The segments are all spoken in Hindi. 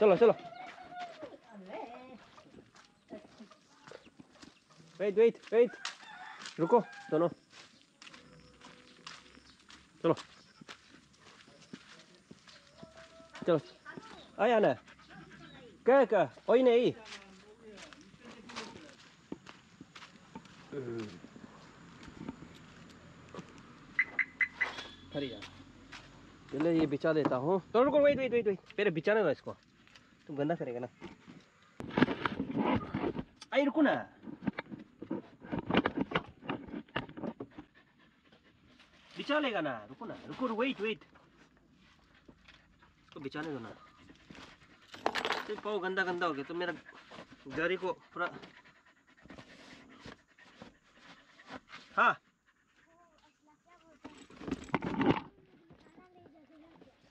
चलो चलो। वेट वेट वेट रुको, दोनों। चलो। चलो। आया ना। क्या क्या कोई नहीं। अरे यार चलो, ये बिछा देता हूँ। तो रुको वेट वेट वेट वेट पहले बिछाने दो इसको। तुम गंदा करेगा ना। आई रुको ना। बिछा लेगा ना, रुको ना, रुको वेट वेट इसको बिछाने दो ना। फिर पाओ गंदा गंदा हो गया तो मेरा गाड़ी को पूरा हाँ।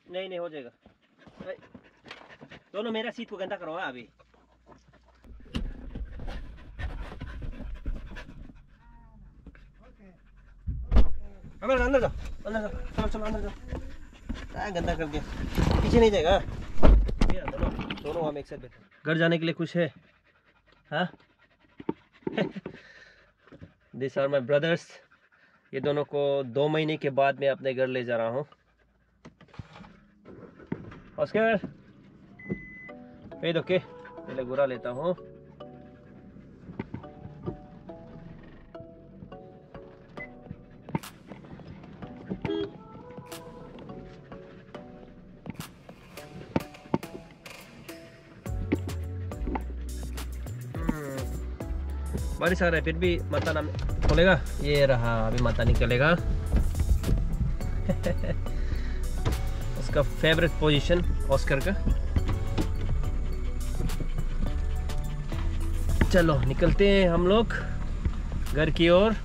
नहीं नहीं, हो जाएगा। दोनों मेरा सीट को गंदा करो अभी अंदर अंदर जाओ अंदर जाओ चलो चलो अंदर जाओ क्या गंदा कर दिया पीछे नहीं जाएगा दोनों हम एक साथ बैठे घर जाने के लिए खुश है हाँ दिस आर माई ब्रदर्स ये दोनों को दो महीने के बाद मैं अपने घर ले जा रहा हूँ। ऑस्कर वेट ओके पहले गुरा लेता हूँ बारिश आ रहा है फिर भी माता ना खोलेगा ये रहा अभी माता निकलेगा उसका फेवरेट पोजीशन ऑस्कर का चलो, निकलते हैं हम लोग घर की ओर।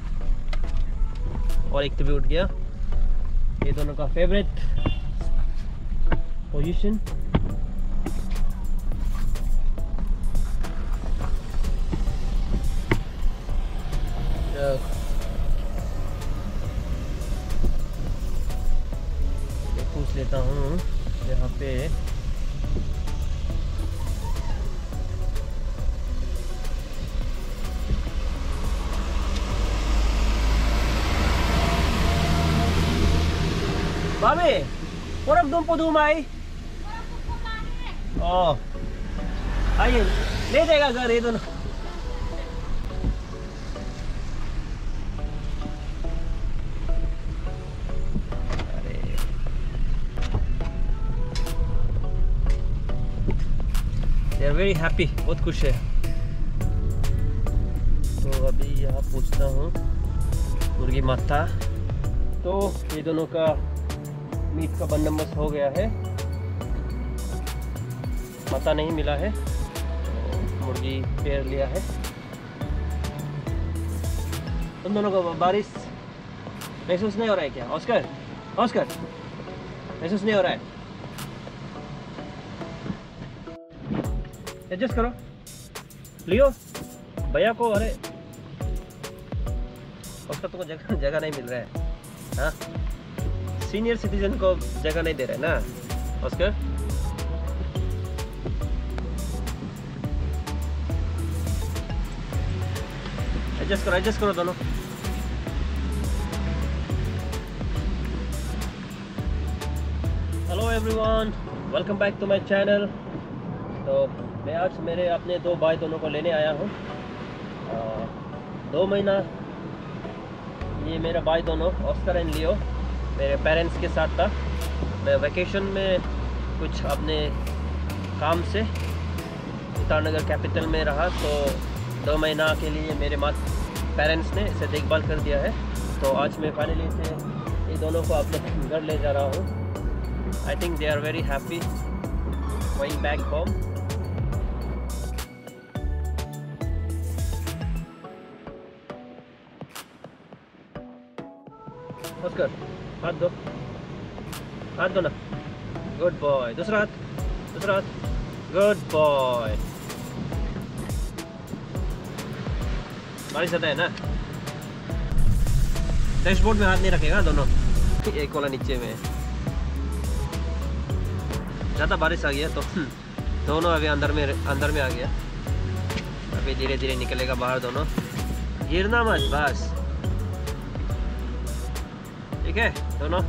और एक तो भी उठ गया। ये दोनों का फेवरेट पोजीशन पूछ लेता हूँ, यहाँ पे Mami, kurang doon po dumay. Oh. Ayun. Hindi, teka, gari doon. They are very happy बहुत खुश है तो अभी यहाँ पूछता हूँ मुर्गी माता तो ये दोनों का मीट का बंदोबस्त हो गया है। माता नहीं मिला है। मुर्गी पेड़ लिया है। तुम दोनों को बारिश महसूस नहीं हो रहा है क्या? ऑस्कर ऑस्कर, महसूस नहीं हो रहा है। एडजस्ट करो। लियो, भैया को, अरे उसका तो जगह जगह नहीं मिल रहा है। हाँ? सीनियर सिटीजन को जगह नहीं दे रहे ना? ऑस्कर एडजस्ट करो एडजस्ट करो दोनों। Hello everyone welcome back to my channel तो मैं आज मेरे अपने दो भाई दोनों को लेने आया हूँ। दो महीना ये मेरा भाई दोनों ऑस्कर एंड लियो मेरे पेरेंट्स के साथ था। मैं वैकेशन में कुछ अपने काम से ईटानगर कैपिटल में रहा तो दो महीना के लिए मेरे मात पेरेंट्स ने इसे देखभाल कर दिया है। तो आज मैं फाइनली इसे, ये दोनों को अपने घर ले जा रहा हूँ। I think they are very happy going back home Oscar हाथ दो। हाथ दो ना। गुड बॉय दूसरा हाथ। दूसरा हाथ। गुड बॉय बारिश आता है ना? डैशबोर्ड में हाथ नहीं रखेगा दोनों? एक वाला नीचे में। ज़्यादा बारिश आ गया तो दोनों अभी अंदर में अंदर में आ गया। अभी धीरे धीरे निकलेगा बाहर दोनों। गिरना मत, बस। ठीक है, दोनों।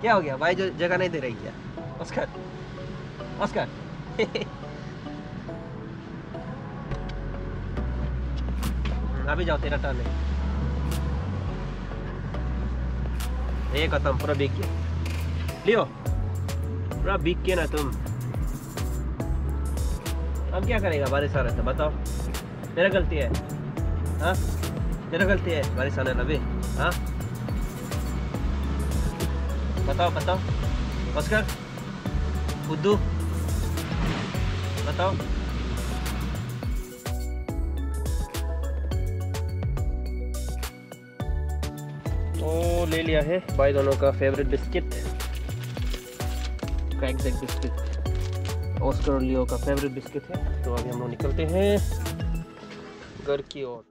क्या हो गया? भाई जो जगह नहीं दे रही क्या? Oscar Oscar. अभी जाओ, तेरा टर्न है। ये खत्म, पूरा बिक गया लियो, पूरा बिक के ना तुम। अब क्या करेगा? बारिश आ रहा था बताओ। मेरा गलती है। हाँ? मेरा गलती है बारिश आने लगे हाँ? बताओ बताओ। ऑस्कर बुद्धू, बताओ। तो ले लिया है, भाई दोनों का favourite biscuit crack biscuit Oscar Leo का फेवरेट बिस्किट है। तो अभी हम लोग निकलते हैं घर की ओर।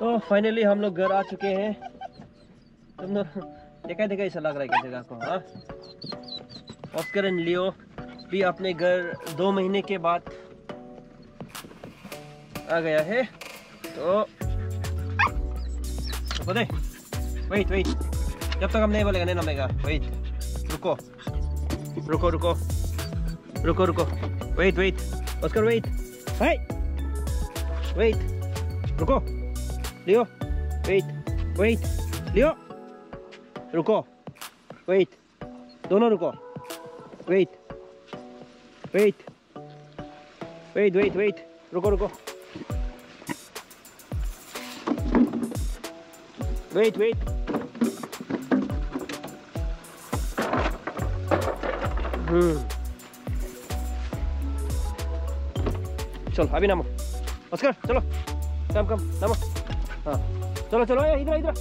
तो फाइनली हम लोग घर आ चुके हैं। तुम लोग देखा देखा ऐसा लग रहा है जगह को हाँ? ऑस्कर एंड लियो भी अपने घर दो महीने के बाद आ गया है। तो दे वेट वेट जब तक हम नहीं बोलेगा, नहीं नमेगा। वेट रुको। रुको रुको। रुको रुको। Wait wait Oscar wait hi wait रुको। लियो वेट वेट लियो रुको वेट दोनों रुको wait wait wait wait wait रुको रुको वेट वेट हम्म चलो, अभी नामो। ऑस्कर चलो। कम कम, नामो। हाँ चलो चलो ए, इधर इधर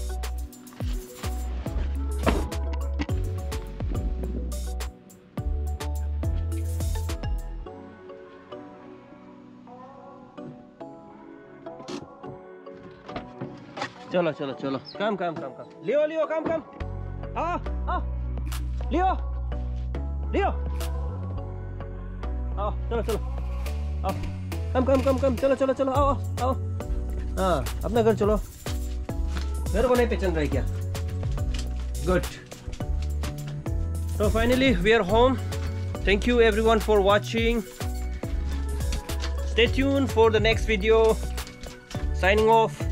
चलो चलो चलो कम कम कम कम लियो लियो कम कम आओ आओ लियो लियो आओ चलो चलो आओ कम कम कम कम चलो चलो चलो आओ आओ हाँ अपना घर चलो। घर को नहीं पहचान रहे क्या? गुड तो finally we are home thank you everyone for watching stay tuned for the next video signing off